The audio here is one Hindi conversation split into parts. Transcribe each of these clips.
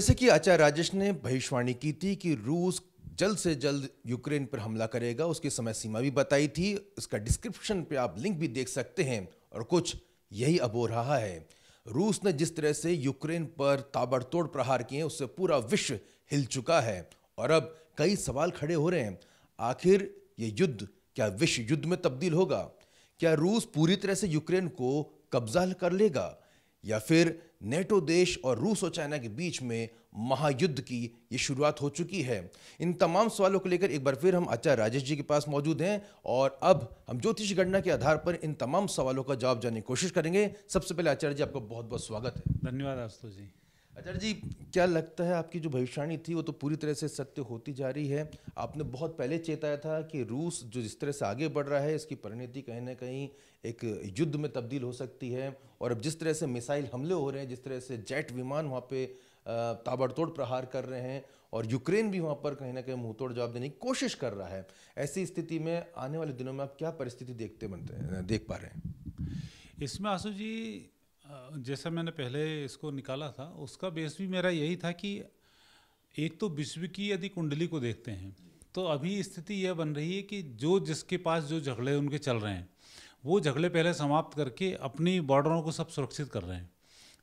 जैसे कि आचार्य राजेश ने भविष्यवाणी की थी कि रूस जल्द से जल्द यूक्रेन पर हमला करेगा। उसकी समय सीमा भी बताई थी। इसका डिस्क्रिप्शन पे आप लिंक भी देख सकते हैं। और कुछ यही अब हो रहा है। रूस ने जिस तरह से यूक्रेन पर ताबड़तोड़ प्रहार किए उससे पूरा विश्व हिल चुका है। और अब कई सवाल खड़े हो रहे हैं। आखिर ये युद्ध, क्या विश्व युद्ध में तब्दील होगा? क्या रूस पूरी तरह से यूक्रेन को कब्जा कर लेगा? या फिर नेटो देश और रूस और चाइना के बीच में महायुद्ध की ये शुरुआत हो चुकी है। इन तमाम सवालों को लेकर एक बार फिर हम आचार्य राजेश जी के पास मौजूद हैं और अब हम ज्योतिष गणना के आधार पर इन तमाम सवालों का जवाब जानने की कोशिश करेंगे। सबसे पहले आचार्य जी, आपका बहुत बहुत स्वागत है। धन्यवाद आस्तु जी। आचार्य जी, क्या लगता है आपकी जो भविष्यवाणी थी, वो तो पूरी तरह से सत्य होती जा रही है? आपने बहुत पहले चेताया था कि रूस जो जिस तरह से आगे बढ़ रहा है, इसकी परिणति कहीं ना कहीं एक युद्ध में तब्दील हो सकती है और अब जिस तरह से मिसाइल हमले हो रहे हैं, जिस तरह से जेट विमान वहाँ पे ताबड़तोड़ प्रहार कर रहे हैं और यूक्रेन भी वहाँ पर कहीं ना कहीं मुंहतोड़ जवाब देने की कोशिश कर रहा है, ऐसी स्थिति में आने वाले दिनों में आप क्या परिस्थिति देखते बनते देख पा रहे हैं? इसमें आँसू जी जैसा मैंने पहले इसको निकाला था, उसका बेस भी मेरा यही था कि एक तो विश्व की यदि कुंडली को देखते हैं तो अभी स्थिति यह बन रही है कि जो जिसके पास जो झगड़े उनके चल रहे हैं, वो झगड़े पहले समाप्त करके अपनी बॉर्डरों को सब सुरक्षित कर रहे हैं।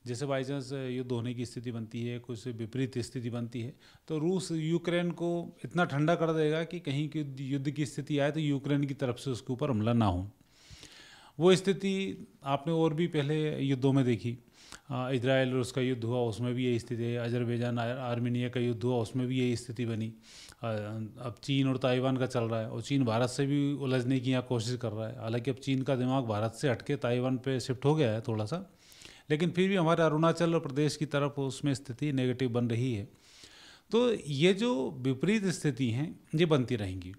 जैसे बाई चांस युद्ध होने की स्थिति बनती है, कुछ विपरीत स्थिति बनती है तो रूस यूक्रेन को इतना ठंडा कर देगा कि कहीं की युद्ध की स्थिति आए तो यूक्रेन की तरफ़ से उसके ऊपर हमला ना हो। वो स्थिति आपने और भी पहले युद्धों में देखी। इसराइल और उसका युद्ध हुआ, उसमें भी यही स्थिति है। अजरबैजान आर्मीनिया का युद्ध हुआ, उसमें भी यही स्थिति बनी। अब चीन और ताइवान का चल रहा है और चीन भारत से भी उलझने की यहाँ कोशिश कर रहा है। हालाँकि अब चीन का दिमाग भारत से हटके ताइवान पे शिफ्ट हो गया है थोड़ा सा लेकिन फिर भी हमारे अरुणाचल और प्रदेश की तरफ़ उसमें स्थिति नेगेटिव बन रही है। तो ये जो विपरीत स्थिति हैं, ये बनती रहेंगी।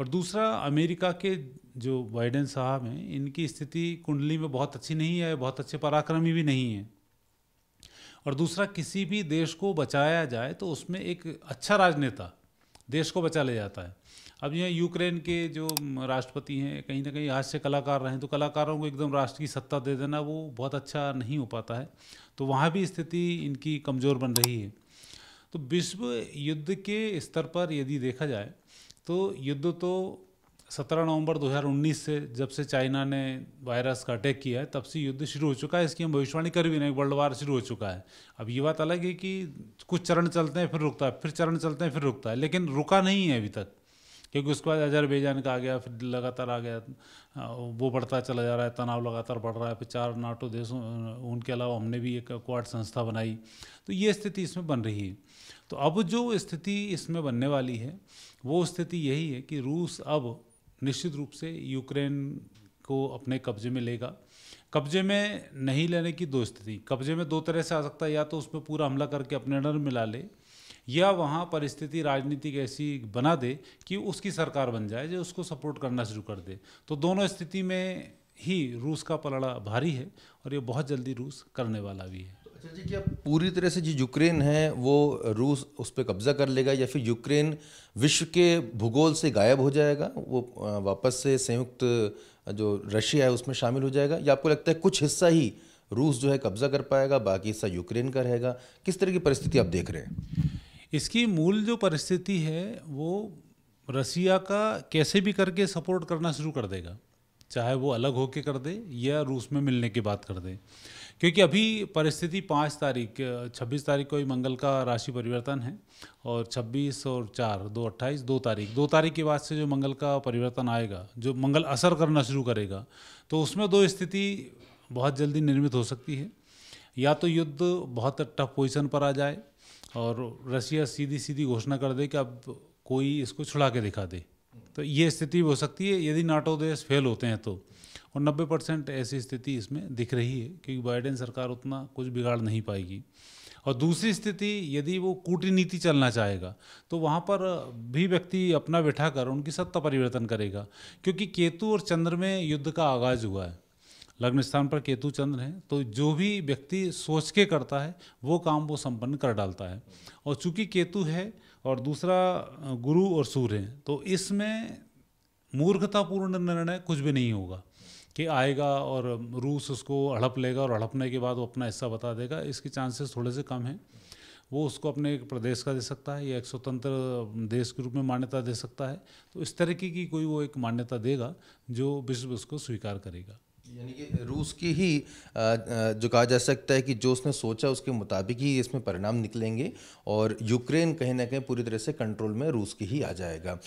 और दूसरा, अमेरिका के जो बाइडेन साहब हैं, इनकी स्थिति कुंडली में बहुत अच्छी नहीं है, बहुत अच्छे पराक्रमी भी नहीं है। और दूसरा, किसी भी देश को बचाया जाए तो उसमें एक अच्छा राजनेता देश को बचा ले जाता है। अब यह यूक्रेन के जो राष्ट्रपति हैं, कहीं ना कहीं आज से कलाकार रहे हैं तो कलाकारों को एकदम राष्ट्र की सत्ता दे देना वो बहुत अच्छा नहीं हो पाता है। तो वहाँ भी स्थिति इनकी कमज़ोर बन रही है। तो विश्व युद्ध के स्तर पर यदि देखा जाए तो युद्ध तो 17 नवंबर 2019 से जब से चाइना ने वायरस का अटैक किया है, तब से युद्ध शुरू हो चुका है। इसकी हम भविष्यवाणी कर भी नहीं वर्ल्ड वार शुरू हो चुका है। अब ये बात अलग है कि कुछ चरण चलते हैं, फिर रुकता है, फिर चरण चलते हैं, फिर रुकता है, लेकिन रुका नहीं है अभी तक। क्योंकि उसके बाद अजरबैजान का आ गया, फिर लगातार आ गया वो बढ़ता चला जा रहा है, तनाव लगातार बढ़ रहा है, फिर चार नाटो देशों उनके अलावा हमने भी एक क्वाड संस्था बनाई। तो ये स्थिति इसमें बन रही है। तो अब जो स्थिति इसमें बनने वाली है, वो स्थिति यही है कि रूस अब निश्चित रूप से यूक्रेन को अपने कब्जे में लेगा। कब्जे में नहीं लेने की दो स्थिति, कब्जे में दो तरह से आ सकता है, या तो उस पर पूरा हमला करके अपने अंडर मिला ले या वहाँ परिस्थिति राजनीतिक ऐसी बना दे कि उसकी सरकार बन जाए, जो उसको सपोर्ट करना शुरू कर दे। तो दोनों स्थिति में ही रूस का पलड़ा भारी है और ये बहुत जल्दी रूस करने वाला भी है। अच्छा जी, क्या पूरी तरह से जो यूक्रेन है, वो रूस उस पर कब्जा कर लेगा या फिर यूक्रेन विश्व के भूगोल से गायब हो जाएगा? वो वापस से संयुक्त जो रशिया है उसमें शामिल हो जाएगा? या आपको लगता है कुछ हिस्सा ही रूस जो है कब्जा कर पाएगा, बाकी हिस्सा यूक्रेन का रहेगा? किस तरह की परिस्थिति आप देख रहे हैं? इसकी मूल जो परिस्थिति है, वो रसिया का कैसे भी करके सपोर्ट करना शुरू कर देगा। चाहे वो अलग होके कर दे या रूस में मिलने की बात कर दे। क्योंकि अभी परिस्थिति पाँच तारीख, छब्बीस तारीख को ही मंगल का राशि परिवर्तन है और छब्बीस और चार, दो अट्ठाईस, दो तारीख। दो तारीख के बाद से जो मंगल का परिवर्तन आएगा, जो मंगल असर करना शुरू करेगा तो उसमें दो स्थिति बहुत जल्दी निर्मित हो सकती है। या तो युद्ध बहुत टफ पोजिशन पर आ जाए और रशिया सीधी सीधी घोषणा कर दे कि अब कोई इसको छुड़ा के दिखा दे। तो ये स्थिति हो सकती है, यदि नाटो देश फेल होते हैं तो। और 90 परसेंट ऐसी स्थिति इसमें दिख रही है, क्योंकि बाइडेन सरकार उतना कुछ बिगाड़ नहीं पाएगी। और दूसरी स्थिति, यदि वो कूटनीति चलना चाहेगा तो वहाँ पर भी व्यक्ति अपना बैठा कर उनकी सत्ता परिवर्तन करेगा, क्योंकि केतु और चंद्र में युद्ध का आगाज़ हुआ है। लग्न स्थान पर केतु चंद्र हैं तो जो भी व्यक्ति सोच के करता है, वो काम वो संपन्न कर डालता है। और चूँकि केतु है और दूसरा गुरु और सूर्य हैं तो इसमें मूर्खतापूर्ण निर्णय कुछ भी नहीं होगा कि आएगा और रूस उसको हड़प लेगा और हड़पने के बाद वो अपना हिस्सा बता देगा। इसके चांसेस थोड़े से कम हैं। वो उसको अपने एक प्रदेश का दे सकता है या एक स्वतंत्र देश के रूप में मान्यता दे सकता है। तो इस तरीके की कोई वो एक मान्यता देगा, जो विश्व उसको स्वीकार करेगा। यानी कि रूस की ही जो कहा जा सकता है कि जो उसने सोचा, उसके मुताबिक ही इसमें परिणाम निकलेंगे और यूक्रेन कहीं ना कहीं पूरी तरह से कंट्रोल में रूस की ही आ जाएगा।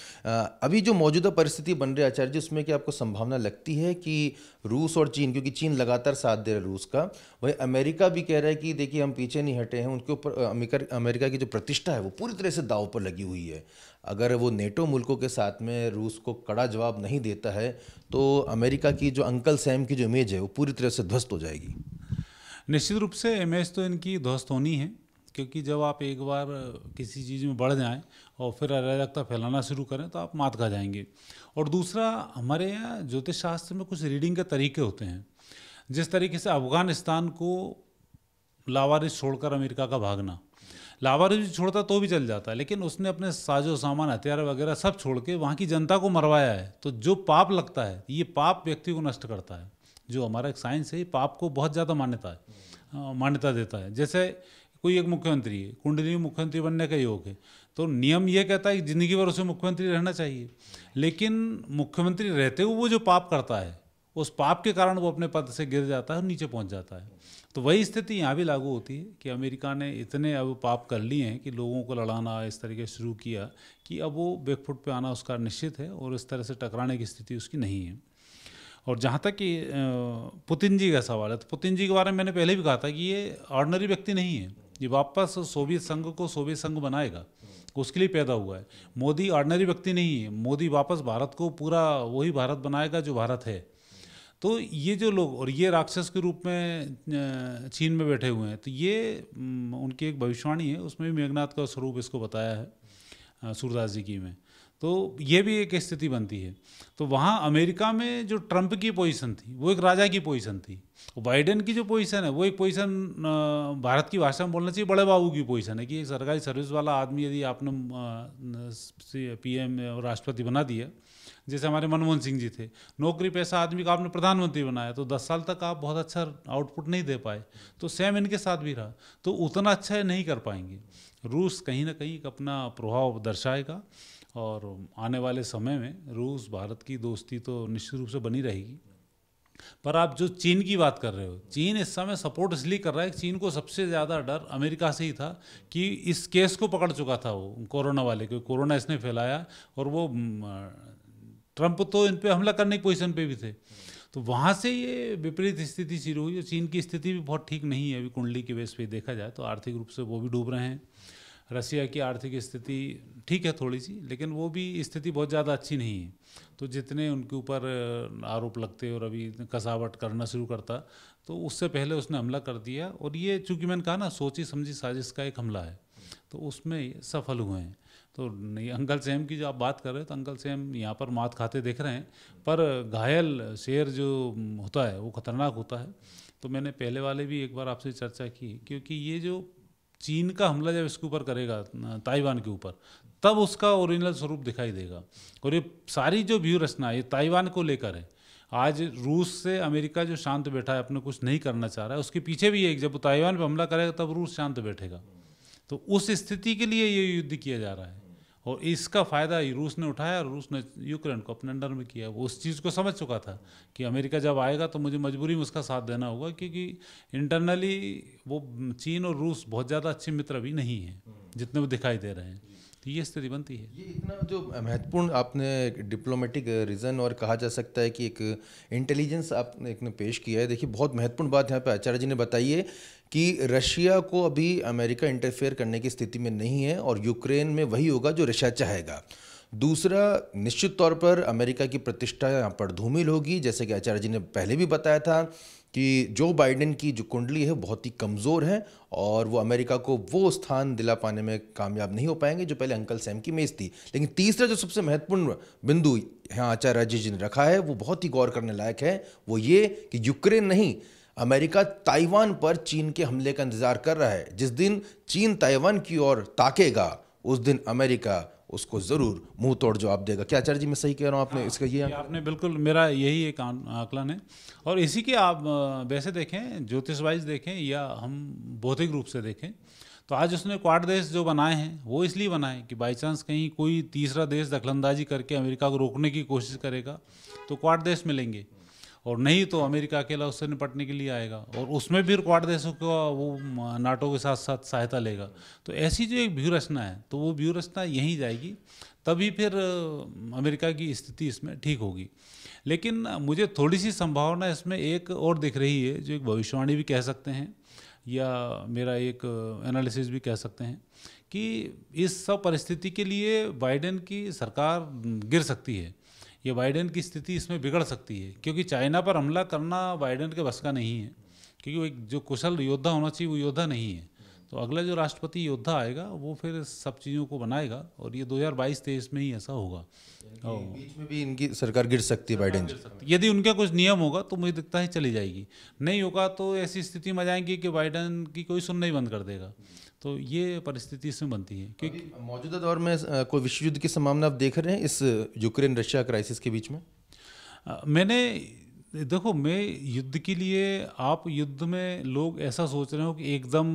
अभी जो मौजूदा परिस्थिति बन रही है आचार्य जी, उसमें क्या आपको संभावना लगती है कि रूस और चीन, क्योंकि चीन लगातार साथ दे रहा है रूस का, वही अमेरिका भी कह रहा है कि देखिए हम पीछे नहीं हटे हैं, उनके ऊपर अमेरिका की जो प्रतिष्ठा है, वो पूरी तरह से दाव पर लगी हुई है। अगर वो नेटो मुल्कों के साथ में रूस को कड़ा जवाब नहीं देता है तो अमेरिका की जो अंकल सैम की जो इमेज है, वो पूरी तरह से ध्वस्त हो जाएगी। निश्चित रूप से इमेज तो इनकी ध्वस्त होनी है, क्योंकि जब आप एक बार किसी चीज़ में बढ़ जाएँ और फिर अराजकता फैलाना शुरू करें तो आप मात खा जाएँगे। और दूसरा, हमारे यहाँ ज्योतिष शास्त्र में कुछ रीडिंग के तरीके होते हैं। जिस तरीके से अफ़गानिस्तान को लावारिस छोड़कर अमेरिका का भागना लावारिस छोड़ता तो भी चल जाता, लेकिन उसने अपने साजो सामान, हथियार वगैरह सब छोड़ के वहाँ की जनता को मरवाया है। तो जो पाप लगता है, ये पाप व्यक्ति को नष्ट करता है, जो हमारा एक साइंस है पाप को बहुत ज़्यादा मान्यता है मान्यता देता है। जैसे कोई एक मुख्यमंत्री है कुंडली मुख्यमंत्री बनने का योग है तो नियम ये कहता है कि ज़िंदगी भर उसे मुख्यमंत्री रहना चाहिए। लेकिन मुख्यमंत्री रहते हुए वो जो पाप करता है उस पाप के कारण वो अपने पद से गिर जाता है और नीचे पहुँच जाता है। तो वही स्थिति यहाँ भी लागू होती है कि अमेरिका ने इतने अब पाप कर लिए हैं कि लोगों को लड़ाना, इस तरीके से शुरू किया कि अब वो बैकफुट पे आना उसका निश्चित है और इस तरह से टकराने की स्थिति उसकी नहीं है। और जहाँ तक कि पुतिन जी का सवाल है तो पुतिन जी के बारे में मैंने पहले भी कहा था कि ये ऑर्डनरी व्यक्ति नहीं है। ये वापस सोवियत संघ को सोवियत संघ बनाएगा, उसके लिए पैदा हुआ है। मोदी ऑर्डनरी व्यक्ति नहीं है, मोदी वापस भारत को पूरा वही भारत बनाएगा जो भारत है। तो ये जो लोग और ये राक्षस के रूप में चीन में बैठे हुए हैं तो ये उनकी एक भविष्यवाणी है, उसमें भी मेघनाथ का स्वरूप इसको बताया है सूरदास जी की में। तो ये भी एक स्थिति बनती है। तो वहाँ अमेरिका में जो ट्रंप की पोजीशन थी, वो एक राजा की पोजीशन थी। बाइडेन की जो पोजीशन है, वो एक पोजीशन भारत की भाषा में बोलना चाहिए, बड़े बाबू की पोजीशन है कि एक सरकारी सर्विस वाला आदमी यदि आपने पीएम राष्ट्रपति बना दिया जैसे हमारे मनमोहन सिंह जी थे। नौकरी पैसा आदमी का आपने प्रधानमंत्री बनाया तो दस साल तक आप बहुत अच्छा आउटपुट नहीं दे पाए। तो सेम इनके साथ भी रहा। तो उतना अच्छा नहीं कर पाएँगे। रूस कहीं ना कहीं अपना प्रभाव दर्शाएगा और आने वाले समय में रूस भारत की दोस्ती तो निश्चित रूप से बनी रहेगी। पर आप जो चीन की बात कर रहे हो, चीन इस समय सपोर्ट इसलिए कर रहा है चीन को सबसे ज़्यादा डर अमेरिका से ही था कि इस केस को पकड़ चुका था वो, कोरोना वाले, क्योंकि कोरोना इसने फैलाया और वो ट्रंप तो इन पर हमला करने की पोजिशन पे भी थे। तो वहाँ से ये विपरीत स्थिति शुरू हुई और चीन की स्थिति भी बहुत ठीक नहीं है अभी कुंडली के बेस पे देखा जाए तो। आर्थिक रूप से वो भी डूब रहे हैं। रसिया की आर्थिक स्थिति ठीक है थोड़ी सी लेकिन वो भी स्थिति बहुत ज़्यादा अच्छी नहीं है। तो जितने उनके ऊपर आरोप लगते और अभी कसावट करना शुरू करता तो उससे पहले उसने हमला कर दिया। और ये चूँकि मैंने कहा ना सोची समझी साजिश का एक हमला है तो उसमें सफल हुए हैं। तो नहीं, अंकल सेम की जो आप बात कर रहे हैं तो अंकल सेम यहाँ पर मात खाते देख रहे हैं। पर घायल शेर जो होता है, वो खतरनाक होता है। तो मैंने पहले वाले भी एक बार आपसे चर्चा की, क्योंकि ये जो चीन का हमला जब इसके ऊपर करेगा, ताइवान के ऊपर, तब उसका ओरिजिनल स्वरूप दिखाई देगा। और ये सारी जो व्यू रचना है, ये ताइवान को लेकर है। आज रूस से अमेरिका जो शांत बैठा है, अपने कुछ नहीं करना चाह रहा है, उसके पीछे भी एक, जब ताइवान पर हमला करेगा, तब रूस शांत बैठेगा। तो उस स्थिति के लिए ये युद्ध किया जा रहा है। और इसका फ़ायदा रूस ने उठाया और रूस ने यूक्रेन को अपने अंडर में किया। वो उस चीज़ को समझ चुका था कि अमेरिका जब आएगा तो मुझे मजबूरी में उसका साथ देना होगा, क्योंकि इंटरनली वो चीन और रूस बहुत ज़्यादा अच्छे मित्र भी नहीं हैं, जितने वो दिखाई दे रहे हैं। तो ये स्थिति बनती है। ये इतना जो महत्वपूर्ण आपने डिप्लोमेटिक रीज़न और कहा जा सकता है कि एक इंटेलिजेंस आपने एक ने पेश किया है, देखिए बहुत महत्वपूर्ण बात यहाँ पे आचार्य जी ने बताई है कि रशिया को अभी अमेरिका इंटरफेयर करने की स्थिति में नहीं है और यूक्रेन में वही होगा जो रशिया चाहेगा। दूसरा, निश्चित तौर पर अमेरिका की प्रतिष्ठा यहाँ पर धूमिल होगी। जैसे कि आचार्य जी ने पहले भी बताया था कि जो बाइडेन की जो कुंडली है, बहुत ही कमज़ोर है और वो अमेरिका को वो स्थान दिला पाने में कामयाब नहीं हो पाएँगे, जो पहले अंकल सैम की मेज़ थी। लेकिन तीसरा, जो सबसे महत्वपूर्ण बिंदु यहाँ आचार्य जी ने रखा है, वो बहुत ही गौर करने लायक है, वो ये कि यूक्रेन नहीं, अमेरिका ताइवान पर चीन के हमले का इंतज़ार कर रहा है। जिस दिन चीन ताइवान की ओर ताकेगा, उस दिन अमेरिका उसको ज़रूर मुँह तोड़ जवाब देगा। क्या आचार्य जी मैं सही कह रहा हूँ? आपने इसका ये आपने बिल्कुल मेरा यही एक आकलन है। और इसी के आप वैसे देखें ज्योतिष वाइज देखें या हम भौतिक रूप से देखें तो आज उसने क्वाड देश जो बनाए हैं, वो इसलिए बनाए कि बाई चांस कहीं कोई तीसरा देश दखलंदाजी करके अमेरिका को रोकने की कोशिश करेगा तो क्वाड देश मिलेंगे। और नहीं तो अमेरिका अकेला उससे निपटने के लिए आएगा और उसमें भी क्वाड देशों को वो नाटो के साथ साथ सहायता लेगा। तो ऐसी जो एक व्यू रचना है तो वो व्यू रचना यहीं जाएगी, तभी फिर अमेरिका की स्थिति इसमें ठीक होगी। लेकिन मुझे थोड़ी सी संभावना इसमें एक और दिख रही है, जो एक भविष्यवाणी भी कह सकते हैं, या मेरा एक एनालिसिस भी कह सकते हैं, कि इस सब परिस्थिति के लिए बाइडेन की सरकार गिर सकती है। ये बाइडेन की स्थिति इसमें बिगड़ सकती है क्योंकि चाइना पर हमला करना बाइडेन के बस का नहीं है क्योंकि वो एक जो कुशल योद्धा होना चाहिए वो योद्धा नहीं है। तो अगला जो राष्ट्रपति योद्धा आएगा वो फिर सब चीज़ों को बनाएगा और ये 2022-23 में ही ऐसा होगा। बीच में भी इनकी सरकार गिर सकती है बाइडेन। यदि उनका कुछ नियम होगा तो मुझे दिखता है चली जाएगी। नहीं होगा तो ऐसी स्थिति में जाएँगी कि बाइडेन की कोई सुनना ही बंद कर देगा। तो ये परिस्थिति इसमें बनती है क्योंकि मौजूदा दौर में कोई विश्व युद्ध की संभावना आप देख रहे हैं इस यूक्रेन रशिया क्राइसिस के बीच में? मैंने देखो मैं युद्ध के लिए आप युद्ध में लोग ऐसा सोच रहे हो कि एकदम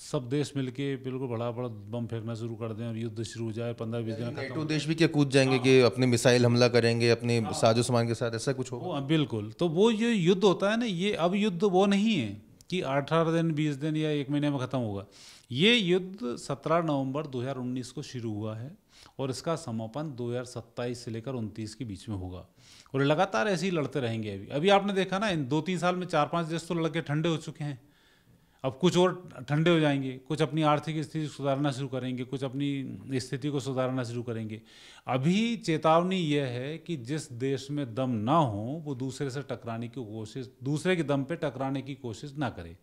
सब देश मिलके बिल्कुल बड़ा बड़ा बम फेंकना शुरू कर दें और युद्ध शुरू हो जाए पंद्रह बीस दिन नेटो देश भी क्या कूद जाएँगे कि अपने मिसाइल हमला करेंगे अपने साजो सामान के साथ ऐसा कुछ होगा? बिल्कुल। तो वो जो युद्ध होता है ना ये अब युद्ध वो नहीं है। कि अठारह दिन, बीस दिन या एक महीने में ख़त्म होगा। ये युद्ध सत्रह नवंबर 2019 को शुरू हुआ है और इसका समापन 2027 से लेकर उनतीस के बीच में होगा। और लगातार ऐसे ही लड़ते रहेंगे अभी। अभी आपने देखा ना, इन दो तीन साल में चार पाँच देश तो लड़के ठंडे हो चुके हैं। अब कुछ और ठंडे हो जाएँगे, कुछ अपनी आर्थिक स्थिति सुधारना शुरू करेंगे, कुछ अपनी स्थिति को सुधारना शुरू करेंगे। अभी चेतावनी यह है कि जिस देश में दम ना हो, वो दूसरे से टकराने की कोशिश, दूसरे के दम पे टकराने की कोशिश ना करे।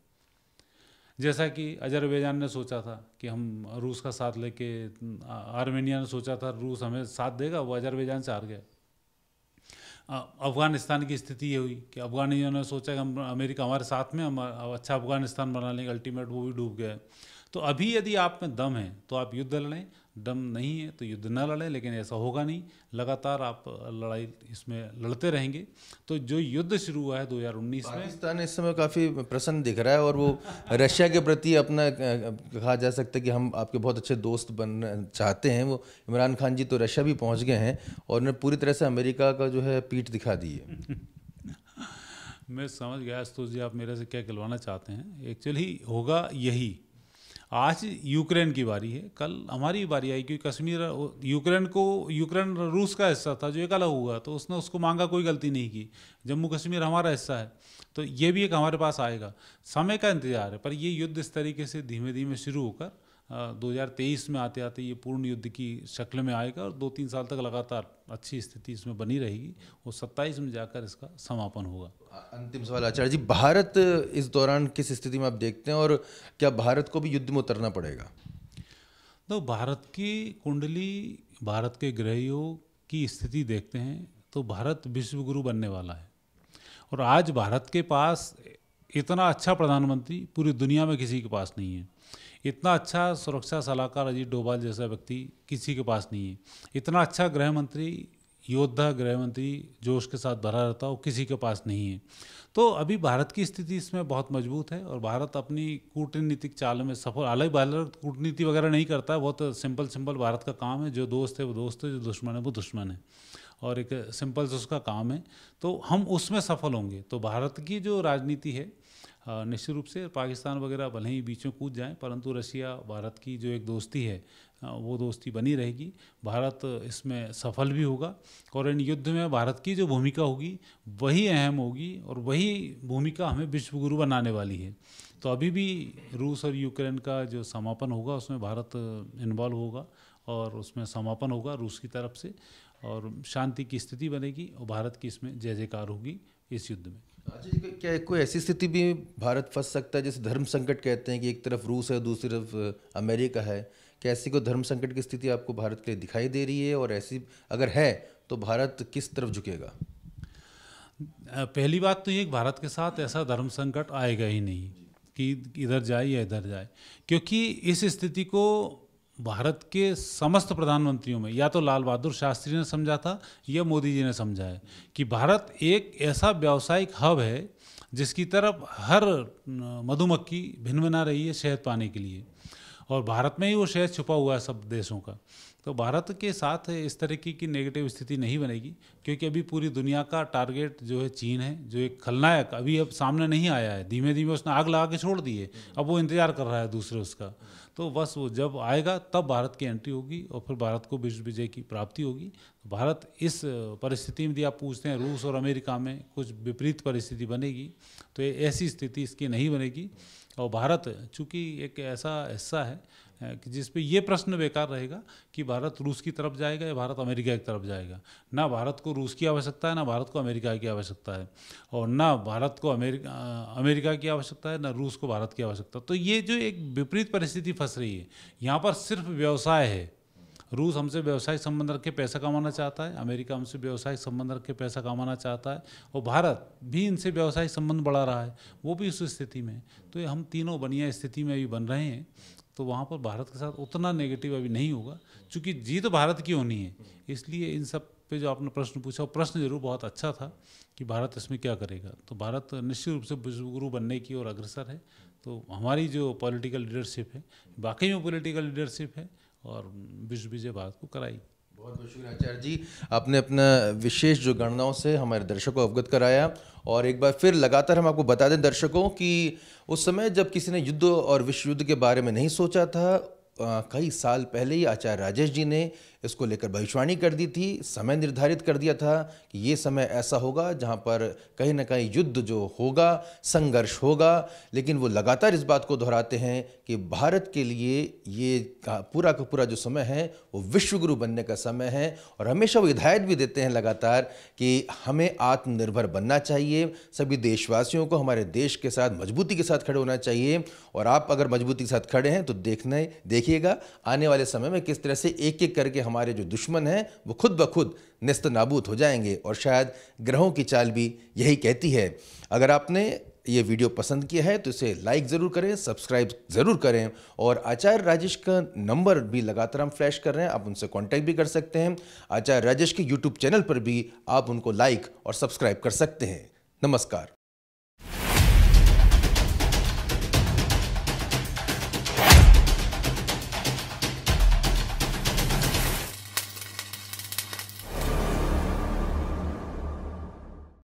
जैसा कि अजरबैजान ने सोचा था कि हम रूस का साथ लेके आर्मेनिया ने सोचा था, रूस हमें साथ देगा, वो अजरबैजान से हार गया। अफ़गानिस्तान की स्थिति ये हुई कि अफ़गानियों ने सोचा कि हम, अमेरिका हमारे साथ में, हम अच्छा अफ़गानिस्तान बना लेंगे, अल्टीमेट वो भी डूब गए। तो अभी यदि आप में दम है तो आप युद्ध लड़ें दम नहीं है तो युद्ध न लड़ें लेकिन ऐसा होगा नहीं। लगातार आप लड़ाई इसमें लड़ते रहेंगे। तो जो युद्ध शुरू हुआ है 2019 में पाकिस्तान इस समय काफ़ी प्रसन्न दिख रहा है और वो रशिया के प्रति अपना कहा जा सकता है कि हम आपके बहुत अच्छे दोस्त बनना चाहते हैं। वो इमरान खान जी तो रशिया भी पहुँच गए हैं और उन्होंने पूरी तरह से अमेरिका का जो है पीठ दिखा दी है। मैं समझ गया तो जी आप मेरे से क्या कहलवाना चाहते हैं? एक्चुअली होगा यही। आज यूक्रेन की बारी है। कल हमारी बारी आई क्योंकि कश्मीर, यूक्रेन को, यूक्रेन रूस का हिस्सा था जो एक अलग हुआ तो उसने उसको मांगा, कोई गलती नहीं की। जम्मू कश्मीर हमारा हिस्सा है तो ये भी एक हमारे पास आएगा। समय का इंतज़ार है, पर ये युद्ध इस तरीके से धीमे धीमे शुरू होकर 2023 में आते आते ये पूर्ण युद्ध की शक्ल में आएगा और दो तीन साल तक लगातार अच्छी स्थिति इसमें बनी रहेगी और सत्ताईस में जाकर इसका समापन होगा। अंतिम सवाल आचार्य जी भारत इस दौरान किस स्थिति में आप देखते हैं और क्या भारत को भी युद्ध में उतरना पड़ेगा? तो भारत की कुंडली भारत के ग्रहियों की स्थिति देखते हैं तो भारत विश्वगुरु बनने वाला है। और आज भारत के पास इतना अच्छा प्रधानमंत्री पूरी दुनिया में किसी के पास नहीं है। इतना अच्छा सुरक्षा सलाहकार अजीत डोभाल जैसा व्यक्ति किसी के पास नहीं है। इतना अच्छा गृह मंत्री योद्धा गृह मंत्री जोश के साथ भरा रहता हो, किसी के पास नहीं है। तो अभी भारत की स्थिति इसमें बहुत मज़बूत है और भारत अपनी कूटनीतिक चाल में सफल, हालाँकि भारत कूटनीति वगैरह नहीं करता है बहुत सिंपल सिंपल भारत का काम है। जो दोस्त है वो दोस्त है, जो दुश्मन है वो दुश्मन है और एक सिंपल से उसका काम है। तो हम उसमें सफल होंगे। तो भारत की जो राजनीति है निश्चित रूप से पाकिस्तान वगैरह भले ही बीच कूद जाएँ, परंतु रशिया, भारत की जो एक दोस्ती है वो दोस्ती बनी रहेगी। भारत इसमें सफल भी होगा और इन युद्ध में भारत की जो भूमिका होगी, वही अहम होगी और वही भूमिका हमें विश्वगुरु बनाने वाली है। तो अभी भी रूस और यूक्रेन का जो समापन होगा, उसमें भारत इन्वॉल्व होगा और उसमें समापन होगा रूस की तरफ़ से और शांति की स्थिति बनेगी और भारत की इसमें जय जयकार होगी इस युद्ध में। क्या कोई ऐसी स्थिति भी भारत फंस सकता है, जैसे धर्म संकट कहते हैं कि एक तरफ़ रूस है, दूसरी तरफ़ अमेरिका है? क्या ऐसी कोई धर्म संकट की स्थिति आपको भारत के लिए दिखाई दे रही है? और ऐसी अगर है तो भारत किस तरफ़ झुकेगा? पहली बात तो ये भारत के साथ ऐसा धर्म संकट आएगा ही नहीं, कि इधर जाए या इधर जाए। क्योंकि इस स्थिति को भारत के समस्त प्रधानमंत्रियों में, या तो लाल बहादुर शास्त्री ने समझा था, या मोदी जी ने समझा है, कि भारत एक ऐसा व्यावसायिक हब है, जिसकी तरफ़ हर मधुमक्खी भिन्न बना रही है शहद पाने के लिए। और भारत में ही वो शहद छुपा हुआ है सब देशों का। तो भारत के साथ इस तरीके की नेगेटिव स्थिति नहीं बनेगी, क्योंकि अभी पूरी दुनिया का टारगेट जो है चीन है, जो एक खलनायक, अभी अब सामने नहीं आया है। धीमे धीमे उसने आग लगा के छोड़ दी है। अब वो इंतज़ार कर रहा है दूसरे उसका। तो बस वो जब आएगा, तब भारत की एंट्री होगी और फिर भारत को विश्व विजय की प्राप्ति होगी। भारत इस परिस्थिति में यदि आप पूछते हैं, रूस और अमेरिका में कुछ विपरीत परिस्थिति बनेगी तो ऐसी स्थिति इसकी नहीं बनेगी। और भारत, चूँकि एक ऐसा हिस्सा है कि जिस पे ये प्रश्न बेकार रहेगा कि भारत रूस की तरफ़ जाएगा या भारत अमेरिका की तरफ़ जाएगा। ना भारत को रूस की आवश्यकता है, ना भारत को अमेरिका की आवश्यकता है। और ना भारत को अमेरिका अमेरिका की आवश्यकता है, ना रूस को भारत की आवश्यकता। तो ये जो एक विपरीत परिस्थिति फंस रही है, यहाँ पर सिर्फ़ व्यवसाय है। रूस हमसे व्यवसायिक संबंध रख के पैसा कमाना चाहता है, अमेरिका हमसे व्यवसायिक संबंध रख के पैसा कमाना चाहता है, और भारत भी इनसे व्यवसायिक संबंध बढ़ा रहा है, वो भी उस स्थिति में तो ये हम तीनों बनिया स्थिति में अभी बन रहे हैं तो वहाँ पर भारत के साथ उतना नेगेटिव अभी नहीं होगा क्योंकि जीत भारत की होनी है। इसलिए इन सब पे जो आपने प्रश्न पूछा प्रश्न ज़रूर बहुत अच्छा था कि भारत इसमें क्या करेगा। तो भारत निश्चित रूप से विश्वगुरु बनने की ओर अग्रसर है। तो हमारी जो पॉलिटिकल लीडरशिप है वाकई में पॉलिटिकल लीडरशिप है, और विश्व विजय भारत को कराई। बहुत बहुत शुक्रिया आचार्य जी। आपने अपना विशेष जो गणनाओं से हमारे दर्शकों को अवगत कराया और एक बार फिर लगातार हम आपको बता दें दर्शकों कि उस समय जब किसी ने युद्ध और विश्व युद्ध के बारे में नहीं सोचा था कई साल पहले ही आचार्य राजेश जी ने इसको लेकर भविष्यवाणी कर दी थी, समय निर्धारित कर दिया था कि ये समय ऐसा होगा जहाँ पर कहीं ना कहीं युद्ध जो होगा, संघर्ष होगा, लेकिन वो लगातार इस बात को दोहराते हैं कि भारत के लिए ये पूरा का पूरा जो समय है, वो विश्वगुरु बनने का समय है और हमेशा वो हिदायत भी देते हैं लगातार कि हमें आत्मनिर्भर बनना चाहिए, सभी देशवासियों को हमारे देश के साथ, मजबूती के साथ खड़े होना चाहिए और आप अगर मजबूती के साथ खड़े हैं तो देखने देखिएगा, आने वाले समय में किस तरह से एक एक करके हमारे जो दुश्मन हैं, वो खुद ब खुद नस्त नाबूद हो जाएँगे और शायद ग्रहों की चाल भी यही कहती है। अगर आपने ये वीडियो पसंद किया है तो इसे लाइक ज़रूर करें, सब्सक्राइब ज़रूर करें और आचार्य राजेश का नंबर भी लगातार हम फ्लैश कर रहे हैं, आप उनसे कांटेक्ट भी कर सकते हैं। आचार्य राजेश के यूट्यूब चैनल पर भी आप उनको लाइक और सब्सक्राइब कर सकते हैं। नमस्कार।